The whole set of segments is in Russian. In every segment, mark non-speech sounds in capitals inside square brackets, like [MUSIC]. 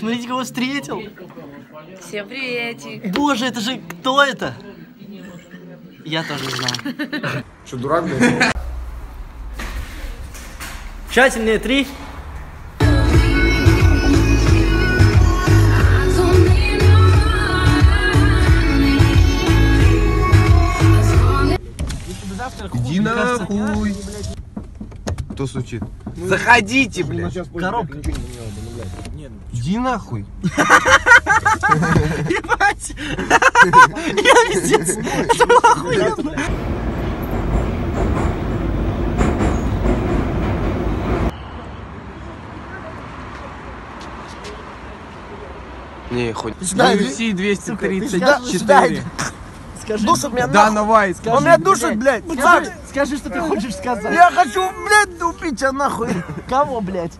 Смотрите, кого встретил. Всем приветик. Боже, это же кто это? Я тоже знаю. Что, дурак, блядь? Тщательнее три. Иди нахуй. Кто стучит? Заходите, блядь. Коробка. Иди нахуй. Ебать! Я пиздец! Это было охуенно! Не, хоть. Знаю. UFC Сюда, 234. Скажи, Душа меня Да, давай, Он скажи. меня душит, блядь. скажи, скажи, что ты хочешь сказать. Я хочу, блядь, убить тебя нахуй. [LAUGHS] Кого, блядь?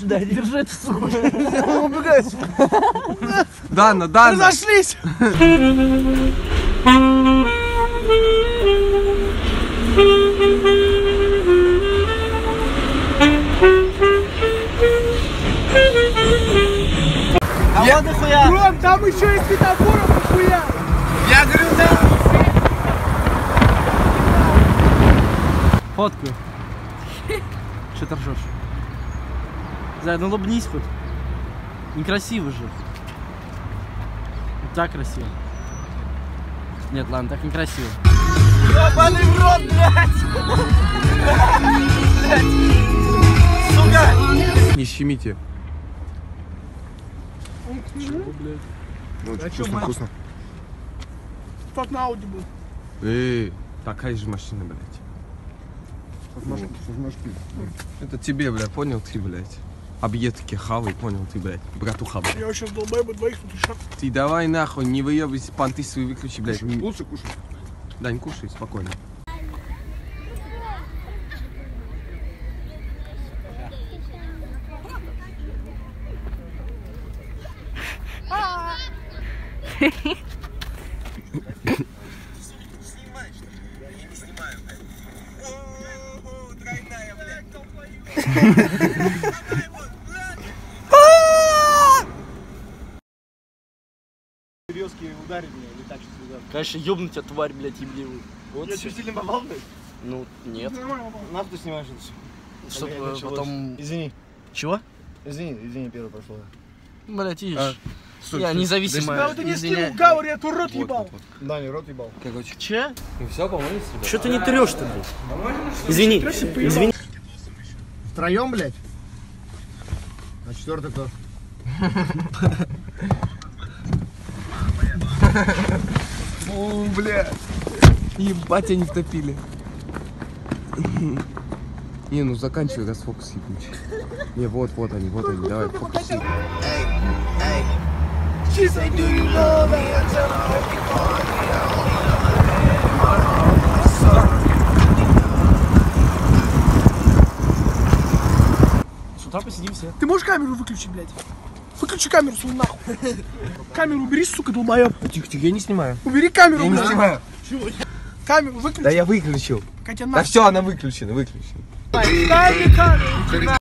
Да, держи эту суку. [LAUGHS] Убегай. Дана, Дана. Разошлись. [LAUGHS] нахуя? Ром, там еще и светофором нахуя. Я говорю, да. Фоткаю. Что ты ржешь? Зай, ну лобнись хоть. Некрасиво же. Так красиво. Нет, ладно, так некрасиво. Ебаный в рот, блядь. [LAUGHS] Не щемите. Ну, очень вкусно, вкусно. Как на Ауди был. Эй, такая же машина, блядь. Это тебе, блядь, понял ты, блядь? Объедки хавай, понял ты, блядь. Братуха, блядь. Я сейчас долбоебу двоих тут еще. Ты давай нахуй, не выебывайся, понты свои выключи, блядь. Не- Лучше кушай. Дань, кушай, спокойно. Резкие ударили меня, не так, что удар. Конечно, ёбнуть тебя, тварь, блядь, ебливую. Вот Я чуть сильно попал, блядь? Ну, нет. Нахуй ты снимаешь это всё? Чтоб Я э, потом... Извини, Чего? извини, извини, первое прошло. Блядь, видишь. А, Стой, Я стой. независимая. Да вот ты не скинул Гаури, я твой рот ебал. вот. Дани, рот ебал. Короче, Че? ну все, помолись, ребят. Что ты не трешь-то, блядь? Извини, извини. Втроем, блядь? А четвертый кто? [LAUGHS] О, бля. Ебать, они втопили. [LAUGHS] Не, ну заканчивай расфокус ебучий. Не, вот, вот они, вот они, давай, фокуси. She said, do you love me? I tell her, С утра посидим все. Ты можешь камеру выключить, блядь? Выключи камеру свою нахуй. Камеру убери, сука, долбоеб. Тихо, тихо, я не снимаю. Убери камеру, Я не блядь. снимаю. Камеру выключи. Да я выключил. Катя, Да нахуй. все, она выключена, выключена. Дай мне камеру.